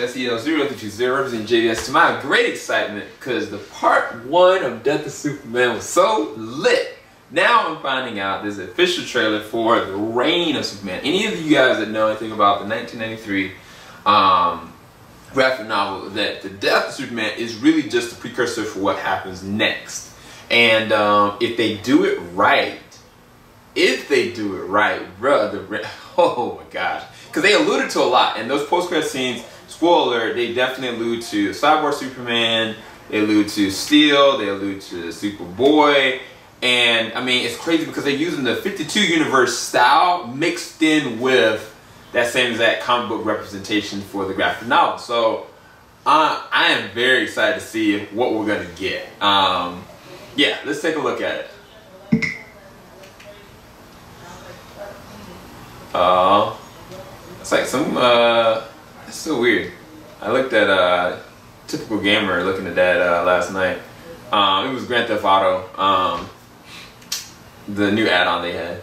YouTube, SEL0320 representing JVS to my great excitement because the part one of Death of Superman was so lit. Now I'm finding out there's an official trailer for The Reign of Superman. Any of you guys that know anything about the 1993 um, graphic novel that the death of Superman is really just a precursor for what happens next. And um, if they do it right, if they do it right, bruh, the, oh my gosh. Because they alluded to a lot. And those post-credit scenes, spoiler, they definitely allude to Cyborg Superman, they allude to Steel, they allude to Superboy. And I mean, it's crazy because they're using the 52 universe style mixed in with that same exact comic book representation for the graphic novel. So uh, I am very excited to see what we're gonna get. Um, yeah, let's take a look at it. Uh, it's like some, uh, so weird. I looked at, uh, Typical Gamer looking at that, uh, last night. Um, it was Grand Theft Auto, um, the new add-on they had.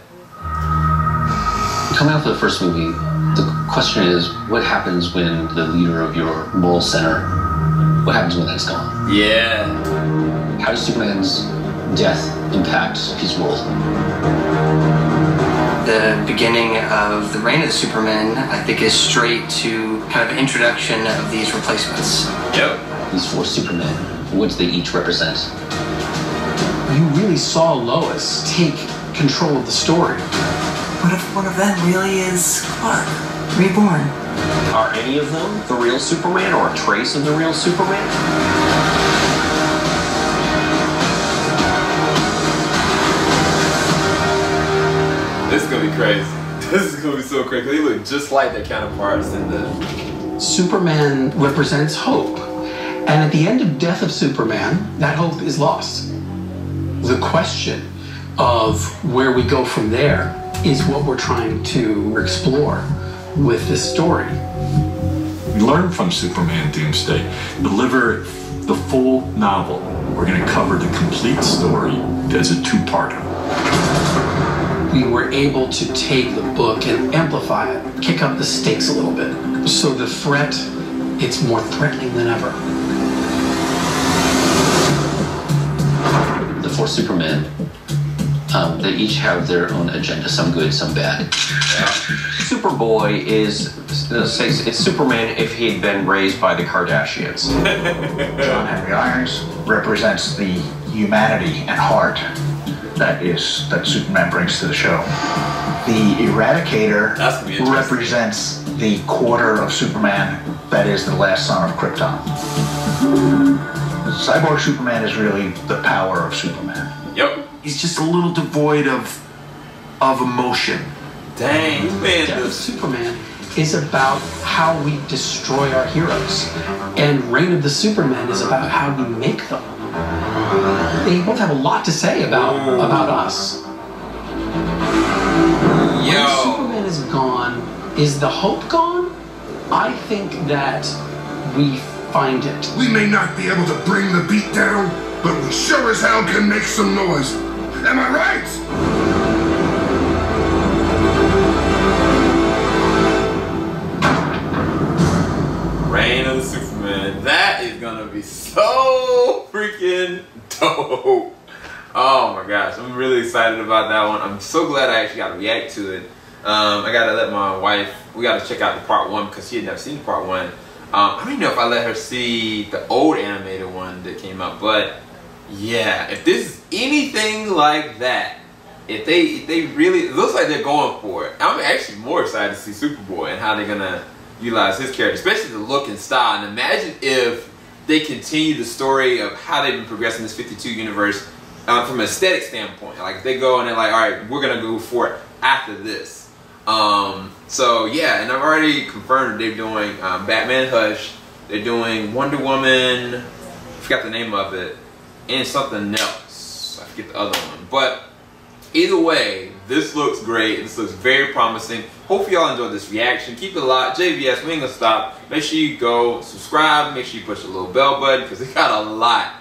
Coming off of the first movie, the question is, what happens when the leader of your moral center, what happens when that's gone? Yeah. How does Superman's death impact his role? The beginning of the reign of Superman, I think, is straight to kind of introduction of these replacements. Yep. These four Supermen, what do they each represent? You really saw Lois take control of the story. What if one of them really is Clark, reborn? Are any of them the real Superman or a trace of the real Superman? This is gonna be crazy. This is gonna be so crazy. They look just like their counterparts in the. Superman represents hope. And at the end of Death of Superman, that hope is lost. The question of where we go from there is what we're trying to explore with this story. We learn from Superman Doomsday. Deliver the full novel. We're going to cover the complete story as a two-parter. We were able to take the book and amplify it, kick up the stakes a little bit. So the threat, it's more threatening than ever. The four Supermen, um, they each have their own agenda, some good, some bad. Superboy is uh, say it's Superman if he'd been raised by the Kardashians. John Henry Irons represents the humanity and heart that is that Superman brings to the show. The Eradicator That's gonna be interesting. represents the quarter of Superman that is the last son of Krypton. Cyborg Superman is really the power of Superman. Yep. He's just a little devoid of of emotion. Dang, man. Death of Superman is about how we destroy our heroes, and Reign of the Supermen is about how we make them. They both have a lot to say about mm. about us. When. Superman is gone, is the hope gone? I think that we find it. We may not be able to bring the beat down, but we sure as hell can make some noise. Am I right? Dope. Oh my gosh, I'm really excited about that one. I'm so glad I actually got to react to it. Um, I gotta let my wife, we gotta check out the part one because she had never seen part one. Um, I don't even know if I let her see the old animated one that came out, but yeah, if this is anything like that, if they if they really looks like they're going for it. I'm actually more excited to see Superboy and how they're gonna utilize his character, especially the look and style. And imagine if they continue the story of how they've been progressing this 52 universe uh, from an aesthetic standpoint. Like they go and they're like, all right, we're gonna go for it after this. Um, so yeah, and I've already confirmed they're doing um, Batman Hush. They're doing Wonder Woman. I forgot the name of it, and something else. I forget the other one, but Either way, this looks great. This looks very promising. Hope y'all enjoyed this reaction. Keep it locked. JVS, we ain't gonna stop. Make sure you go subscribe. Make sure you push the little bell button because we got a lot.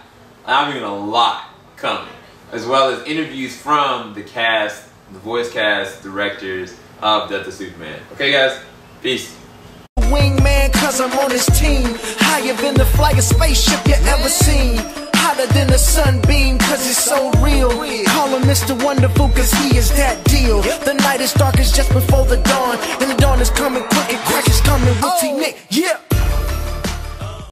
I mean a lot coming. As well as interviews from the cast, the voice cast, directors of Death of Superman. Okay guys? Peace. wingman cause I'm on his team. Higher than the flyest spaceship you ever seen. Hotter than the sunbeam cause it's so real. Mr. Wonderful cause he is that deal. The night is darkest just before the dawn. And the dawn is coming quick and crack is coming with oh. T Nick. Yeah.